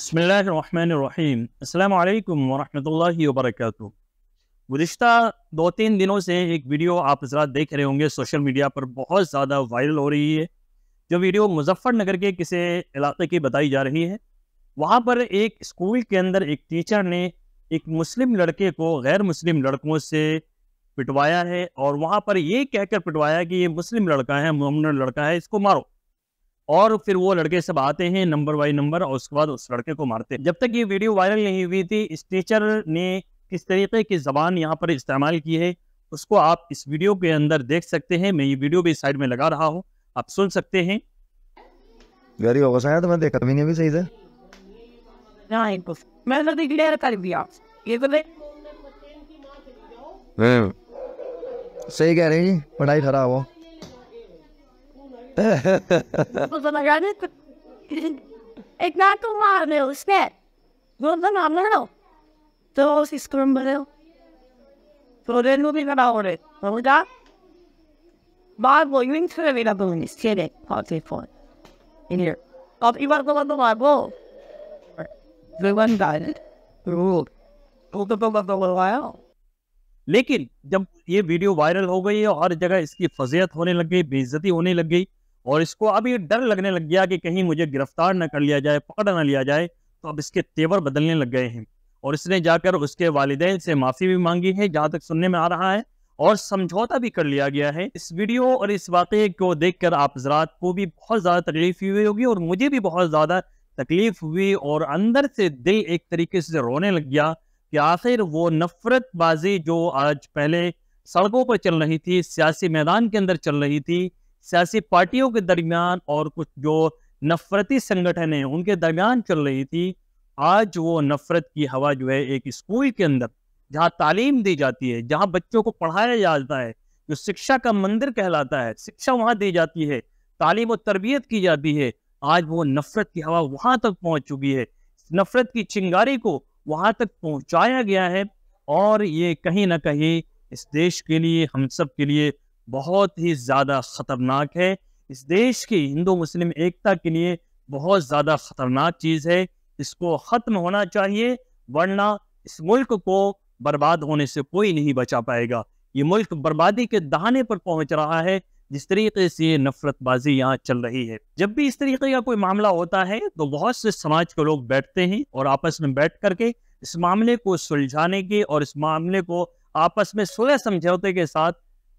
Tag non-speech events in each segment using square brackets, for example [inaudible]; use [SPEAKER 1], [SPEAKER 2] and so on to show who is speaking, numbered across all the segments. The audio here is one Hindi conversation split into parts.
[SPEAKER 1] बसमीम अल्लाम वरहमल वर्क गुज्त दो तीन दिनों से एक वीडियो आप हजरात देख रहे होंगे, सोशल मीडिया पर बहुत ज़्यादा वायरल हो रही है। जो वीडियो मुजफ्फ़रनगर के किसी इलाके की बताई जा रही है, वहाँ पर एक स्कूल के अंदर एक टीचर ने एक मुस्लिम लड़के को गैर मुस्लिम लड़कों से पिटवाया है और वहाँ पर ये कहकर पिटवाया कि ये मुस्लिम लड़का है, मोहम्मद लड़का है, इसको मारो। और फिर वो लड़के सब आते हैं नंबर बाई नंबर और उसके बाद उस लड़के को मारते हैं। जब तक ये वीडियो वायरल नहीं हुई थी इस टीचर ने किस तरीके की जबान यहाँ पर इस्तेमाल की है उसको आप इस वीडियो के अंदर देख सकते हैं। मैं ये वीडियो भी साइड में लगा रहा हूँ आप सुन सकते हैं।
[SPEAKER 2] गरी होगा शायद मैं देखा भी नहीं अभी सही से।
[SPEAKER 3] नहीं तो डिक्लेयर कर दिया। ये तो देख।
[SPEAKER 2] सही कह रही जी पढ़ाई खराब हो। [laughs]
[SPEAKER 1] लेकिन जब ये वीडियो वायरल हो गई और जगह इसकी फजीयत होने लग गई, बेइज्जती होने लग गई और इसको अब ये डर लगने लग गया कि कहीं मुझे गिरफ़्तार न कर लिया जाए, पकड़ न लिया जाए तो अब इसके तेवर बदलने लग गए हैं। और इसने जाकर उसके वालिदैन से माफ़ी भी मांगी है, जहाँ तक सुनने में आ रहा है, और समझौता भी कर लिया गया है। इस वीडियो और इस वाक़े को देखकर आप हजरात को भी बहुत ज़्यादा तकलीफ़ हुई होगी, और मुझे भी बहुत ज़्यादा तकलीफ़ हुई, और अंदर से दिल एक तरीके से रोने लग गया कि आखिर वो नफरतबाजी जो आज पहले सड़कों पर चल रही थी, सियासी मैदान के अंदर चल रही थी सियासी पार्टियों के दरमियान और कुछ जो नफरती संगठन है उनके दरमियान चल रही थी, आज वो नफरत की हवा जो है एक स्कूल के अंदर, जहाँ तालीम दी जाती है, जहाँ बच्चों को पढ़ाया जाता है, जो शिक्षा का मंदिर कहलाता है, शिक्षा वहाँ दी जाती है, तालीम और तरबियत की जाती है, आज वो नफरत की हवा वहाँ तक पहुँच चुकी है, नफरत की चिंगारी को वहाँ तक पहुँचाया गया है, और ये कहीं ना कहीं इस देश के लिए, हम सब के लिए बहुत ही ज़्यादा ख़तरनाक है। इस देश की हिंदू मुस्लिम एकता के लिए बहुत ज़्यादा ख़तरनाक चीज़ है। इसको ख़त्म होना चाहिए, वरना इस मुल्क को बर्बाद होने से कोई नहीं बचा पाएगा। ये मुल्क बर्बादी के दहाने पर पहुँच रहा है। जिस तरीके से ये नफरतबाजी यहाँ चल रही है। जब भी इस तरीके का कोई मामला होता है तो बहुत से समाज के लोग बैठते हैं और आपस में बैठ करके इस मामले को सुलझाने के और इस मामले को आपस में सुलह समझौते के साथ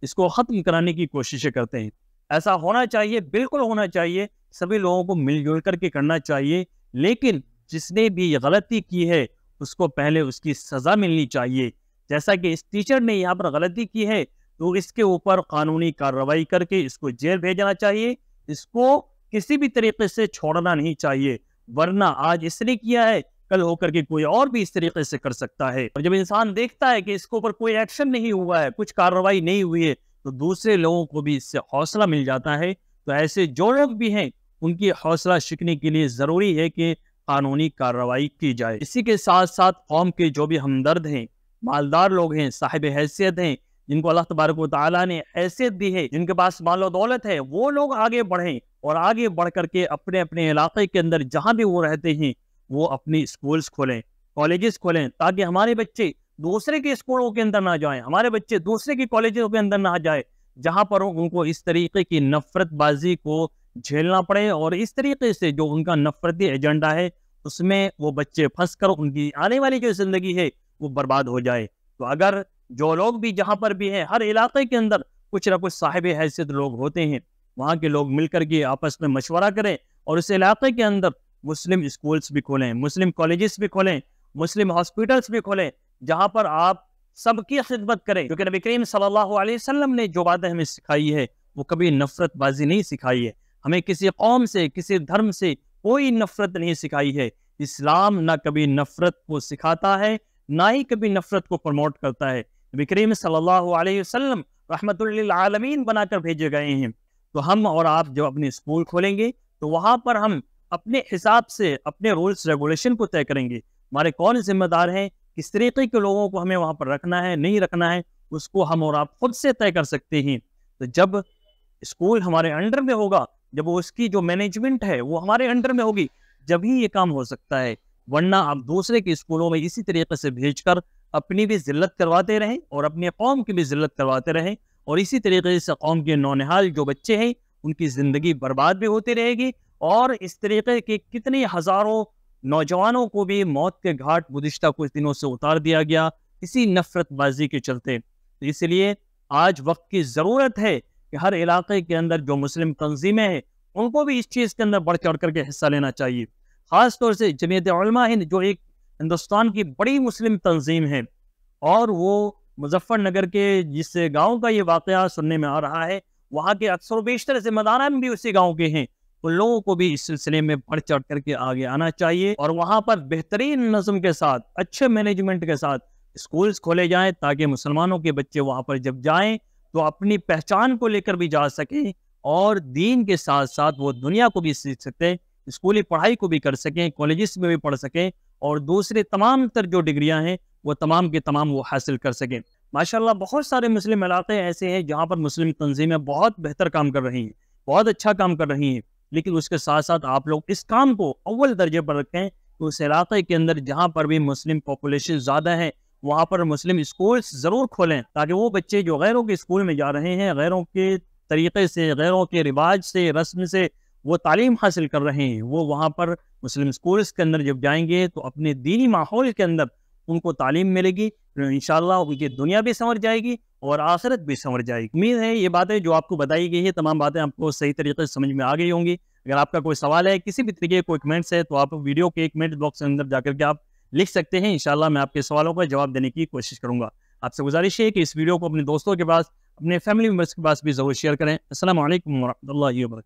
[SPEAKER 1] इसको खत्म कराने की कोशिशें करते हैं। ऐसा होना चाहिए, बिल्कुल होना चाहिए, सभी लोगों को मिलजुल करके करना चाहिए, लेकिन जिसने भी गलती की है, उसको पहले उसकी सजा मिलनी चाहिए। जैसा कि इस टीचर ने यहाँ पर गलती की है तो इसके ऊपर कानूनी कार्रवाई करके इसको जेल भेजना चाहिए। इसको किसी भी तरीके से छोड़ना नहीं चाहिए, वरना आज इसने किया है कल होकर के कोई और भी इस तरीके से कर सकता है। और जब इंसान देखता है कि इसके ऊपर कोई एक्शन नहीं हुआ है, कुछ कार्रवाई नहीं हुई है तो दूसरे लोगों को भी इससे हौसला मिल जाता है। तो ऐसे जो लोग भी हैं, उनकी हौसला शिकने के लिए ज़रूरी है कि कानूनी कार्रवाई की जाए। इसी के साथ साथ कौम के जो भी हमदर्द हैं, मालदार लोग हैं, साहिब हैसियत हैं, जिनको अल्लाह तबारक ताली ने हैसियत दी है, जिनके पास मालो दौलत है, वो लोग आगे बढ़ें और आगे बढ़ करके अपने अपने इलाके के अंदर जहाँ भी वो रहते हैं वो अपनी स्कूल्स खोलें कॉलेजेस खोलें, ताकि हमारे बच्चे दूसरे के स्कूलों के अंदर ना जाएँ, हमारे बच्चे दूसरे के कॉलेजों के अंदर ना जाए, जहाँ पर उनको इस तरीके की नफरतबाजी को झेलना पड़े और इस तरीके से जो उनका नफरती एजेंडा है, उसमें वो बच्चे फंस कर उनकी आने वाली जो ज़िंदगी है, वो बर्बाद हो जाए। तो अगर जो लोग भी जहाँ पर भी हैं, हर इलाके के अंदर कुछ ना कुछ साहिब हैसियत लोग होते हैं, वहाँ के लोग मिलकर के आपस में मशवरा करें और उस इलाके के अंदर मुस्लिम स्कूल्स भी खोलें, मुस्लिम कॉलेजेस भी खोलें, मुस्लिम हॉस्पिटल्स भी खोलें, जहाँ पर आप सबकी खिदमत करें। क्योंकि नबी करीम सल्लल्लाहु अलैहि वसल्लम ने जो बातें हमें सिखाई है, वो कभी नफरतबाजी नहीं सिखाई है। हमें किसी कौम से, किसी धर्म से कोई नफरत नहीं सिखाई है। इस्लाम ना कभी नफरत को सिखाता है, ना ही कभी नफरत को प्रमोट करता है। नबी करीम सल्लल्लाहु अलैहि वसल्लम रहमतुल्लिल बनाकर भेजे गए हैं। तो हम और आप जब अपने स्कूल खोलेंगे तो वहाँ पर हम अपने हिसाब से, अपने रूल्स रेगुलेशन को तय करेंगे। हमारे कौन जिम्मेदार हैं? किस तरीके के लोगों को हमें वहाँ पर रखना है, नहीं रखना है, उसको हम और आप खुद से तय कर सकते हैं। तो जब स्कूल हमारे अंडर में होगा, जब उसकी जो मैनेजमेंट है, वो हमारे अंडर में होगी, जब ही ये काम हो सकता है। वरना आप दूसरे के स्कूलों में इसी तरीके से भेजकर अपनी भी जिल्लत करवाते रहें और अपने कौम की भी जिल्लत करवाते रहें और इसी तरीके से कौम के नौनिहाल जो बच्चे हैं, उनकी ज़िंदगी बर्बाद भी होती रहेगी और इस तरीके के कितने हज़ारों नौजवानों को भी मौत के घाट गुज्त कुछ दिनों से उतार दिया गया इसी नफरतबाजी के चलते। तो इसलिए आज वक्त की ज़रूरत है कि हर इलाके के अंदर जो मुस्लिम तंजीमें हैं, उनको भी इस चीज़ के अंदर बढ़ चढ़ करके हिस्सा लेना चाहिए। ख़ास तौर से जमीयत हिंद, जो एक हिंदुस्तान की बड़ी मुस्लिम तंजीम है, और वो मुजफ्फरनगर के जिस गाँव का ये वाक़ सुनने में आ रहा है, वहाँ के अक्सर बेशतर जिम्मेदारान भी उसी गाँव के हैं। उन लोगों को भी इस सिलसिले में बढ़ चढ़ करके आगे आना चाहिए और वहाँ पर बेहतरीन नज़म के साथ, अच्छे मैनेजमेंट के साथ स्कूल्स खोले जाएँ ताकि मुसलमानों के बच्चे वहाँ पर जब जाएँ तो अपनी पहचान को लेकर भी जा सकें और दीन के साथ साथ वो दुनिया को भी सीख सकते स्कूली पढ़ाई को भी कर सकें कॉलेज में भी पढ़ सकें और दूसरे तमाम तर जो डिग्रियाँ हैं, वो तमाम के तमाम वो हासिल कर सकें। माशाल्लाह, बहुत सारे मुस्लिम इलाके ऐसे हैं जहाँ पर मुस्लिम तंजीमें बहुत बेहतर काम कर रही हैं, बहुत अच्छा काम कर रही हैं। लेकिन उसके साथ साथ आप लोग इस काम को अव्वल दर्जे पर रखें कि उस इलाके के अंदर जहाँ पर भी मुस्लिम पॉपुलेशन ज़्यादा है, वहाँ पर मुस्लिम स्कूल्स ज़रूर खोलें ताकि वो बच्चे जो गैरों के स्कूल में जा रहे हैं, गैरों के तरीके से, गैरों के रिवाज से, रस्म से वो तालीम हासिल कर रहे हैं, वो वहाँ पर मुस्लिम स्कूल्स के अंदर जब जाएँगे तो अपने दीनी माहौल के अंदर उनको तालीम मिलेगी। तो इन उनकी दुनिया भी संवर जाएगी और आखिरत भी संवर जाएगी। उम्मीद है ये बातें जो आपको बताई गई है, तमाम बातें आपको सही तरीके से समझ में आ गई होंगी। अगर आपका कोई सवाल है, किसी भी तरीके कोई कमेंट्स है तो आप वीडियो के कमेंट बॉक्स के अंदर जाकर के आप लिख सकते हैं। इंशाल्लाह मैं आपके सवालों का जवाब देने की कोशिश करूँगा। आपसे गुजारिश है कि इस वीडियो को अपने दोस्तों के पास, अपने फैमिली मेंबर्स के पास भी ज़रूर शेयर करें। असल वरहमल वर्क